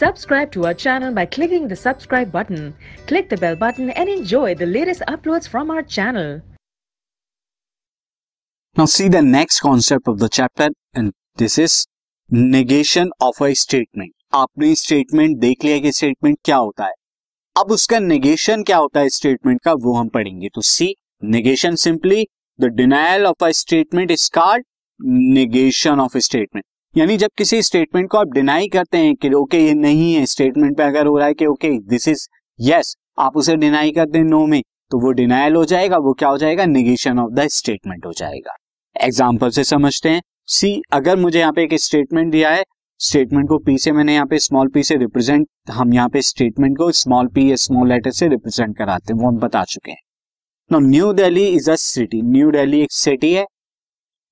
Subscribe to our channel by clicking the subscribe button. Click the bell button and enjoy the latest uploads from our channel. Now see the next concept of the chapter and this is negation of a statement. आपने statement देख लिया कि statement क्या होता है अब उसका negation क्या होता है स्टेटमेंट का वो हम पढ़ेंगे तो see negation simply the denial of a statement is called negation of statement यानी जब किसी स्टेटमेंट को आप डिनाई करते हैं कि ओके ये नहीं है स्टेटमेंट पे अगर हो रहा है कि ओके दिस इज़ यस आप उसे डिनाई करते हैं नो में तो वो डिनाइल हो जाएगा, वो क्या हो जाएगा? निगेशन ऑफ़ द स्टेटमेंट हो जाएगा। एग्ज़ाम्पल से समझते हैं। सी अगर मुझे यहाँ पे एक स्टेटमेंट दिया है स्टेटमेंट को पी से मैंने यहाँ पे स्मॉल पी से रिप्रेजेंट हम यहाँ पे स्टेटमेंट को स्मॉल पी या स्मॉल लेटर से रिप्रेजेंट कराते हैं, वो हम बता चुके हैं। New Delhi is a city new Delhi एक सिटी है।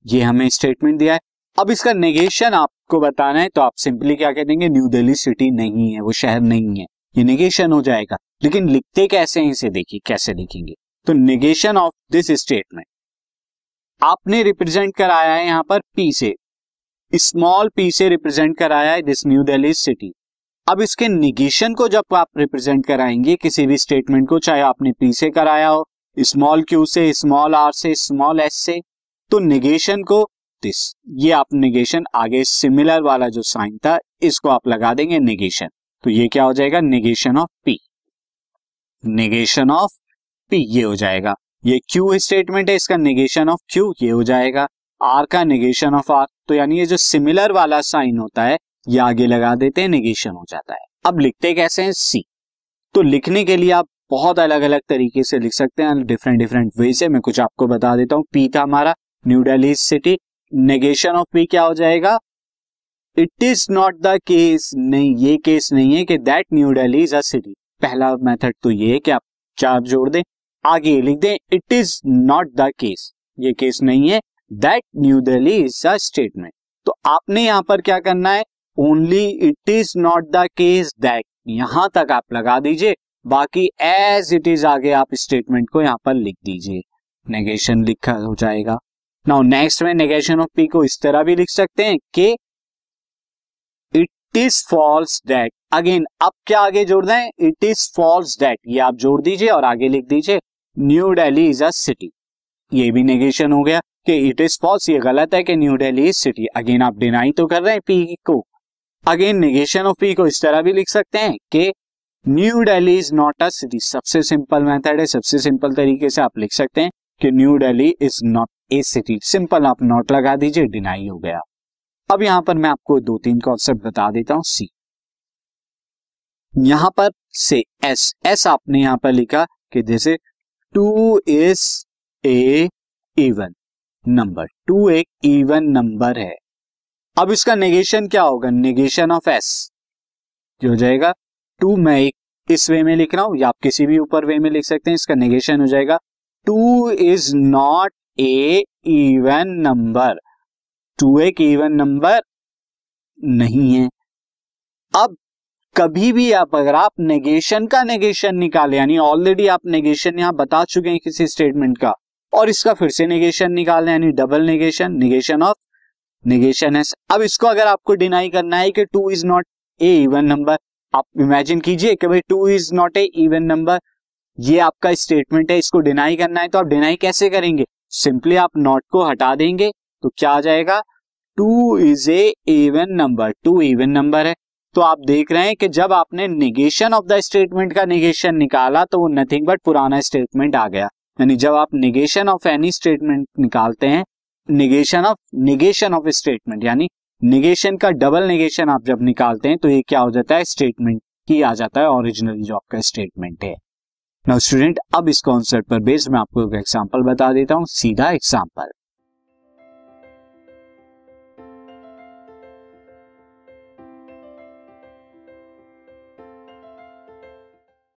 ये हमें स्टेटमेंट दिया है। अब इसका नेगेशन आपको बताना है तो आप सिंपली क्या कह देंगे? न्यू दिल्ली सिटी नहीं है, वो शहर नहीं है। ये नेगेशन हो जाएगा। लेकिन लिखते कैसे हैं इसे देखिए, कैसे लिखेंगे? तो नेगेशन ऑफ़ दिस स्टेटमेंट आपने रिप्रेजेंट कराया है यहाँ पर पी से। स्मॉल पी से रिप्रेजेंट कराया है दिस न्यू दिल्ली सिटी अब इसके निगेशन को जब आप रिप्रेजेंट कराएँगे, किसी भी स्टेटमेंट को, चाहे आपने पी से कराया हो स्मॉल क्यू से स्मॉल आर से स्मॉल एस से तो निगेशन को दिस ये आप निगेशन आगे सिमिलर वाला जो साइन था, इसको आप लगा देंगे निगेशन तो ये क्या हो जाएगा? Negation of P negation of P ये हो जाएगा. ये क्यू स्टेटमेंट है, इसका निगेशन ऑफ़ क्यू ये हो जाएगा. आर का निगेशन ऑफ़ आर तो यानी ये जो सिमिलर वाला साइन होता है, ये आगे लगा देते हैं निगेशन हो जाता है. अब लिखते कैसे हैं? सी तो लिखने के लिए आप बहुत अलग अलग तरीके से लिख सकते हैं डिफरेंट डिफरेंट वे से. मैं कुछ आपको बता देता हूँ. पी था हमारा new Delhi city negation of P क्या हो जाएगा? It is not the case नहीं, ये केस नहीं है कि that new Delhi is a city पहला मेथड तो ये है कि आप चार जोड़ दें, आगे लिख दें it is not the case ये केस नहीं है that new Delhi is a statement तो आपने यहाँ पर क्या करना है? Only it is not the case that यहाँ तक आप लगा दीजिए, बाकी एज इट इज़ आगे आप स्टेटमेंट को यहाँ पर लिख दीजिए. नेगेशन लिखा हो जाएगा. नाउ नेक्स्ट में नेगेशन ऑफ़ पी को इस तरह भी लिख सकते हैं कि it is false that again अब क्या आगे जोड़ दें? इट इज़ फॉल्स डेट ये आप जोड़ दीजिए और आगे लिख दीजिए new Delhi is a city ये भी नेगेशन हो गया कि इट इज़ फॉल्स ये गलत है कि new Delhi is city again आप डिनाई तो कर रहे हैं पी को। अगेन नेगेशन ऑफ़ पी को इस तरह भी लिख सकते हैं कि new Delhi is not a city सबसे सिंपल मेथड है, सबसे सिंपल तरीके से आप लिख सकते हैं। कि new Delhi is not a city. Simple आप नोट लगा दीजिए, डिनाई हो गया। अब यहाँ पर मैं आपको दो तीन कॉन्सेप्ट बता देता हूँ सी यहाँ पर से एस एस आपने यहाँ पर लिखा कि जैसे two is a even number two एक इवन नंबर है। अब इसका नेगेशन क्या होगा? नेगेशन ऑफ़ एस जो हो जाएगा टू मैं एक इस वे में लिख रहा हूँ, या आप किसी भी ऊपर वे में लिख सकते हैं, इसका नेगेशन हो जाएगा two is not a even number. Two एक इवन नंबर नहीं है। अब कभी भी आप, अगर आप नेगेशन का नेगेशन निकाले, यानी ऑलरेडी आप नेगेशन यहाँ बता चुके हैं किसी स्टेटमेंट का, और इसका फिर से नेगेशन निकालना यानी double negation negation of negation है अब इसको अगर आपको डिनाई करना है कि two is not a even number आप इमेजिन कीजिए कि भाई two is not a even number ये आपका स्टेटमेंट है, इसको डिनाई करना है तो आप डिनाई कैसे करेंगे? सिंपली आप नॉट को हटा देंगे तो क्या आ जाएगा? Two is a even number two even number है। तो आप देख रहे हैं कि जब आपने निगेशन ऑफ़ द स्टेटमेंट का निगेशन निकाला तो वो नथिंग बट पुराना स्टेटमेंट आ गया। यानी जब आप निगेशन ऑफ़ एनी स्टेटमेंट निकालते हैं negation of negation of statement यानी निगेशन का डबल निगेशन आप जब निकालते हैं तो ये क्या हो जाता है? स्टेटमेंट ही आ जाता है ओरिजिनली जो आपका स्टेटमेंट है। नाउ स्टूडेंट अब इस कॉन्सेप्ट पर बेस्ड मैं आपको एक एग्जांपल बता देता हूँ, सीधा एग्जांपल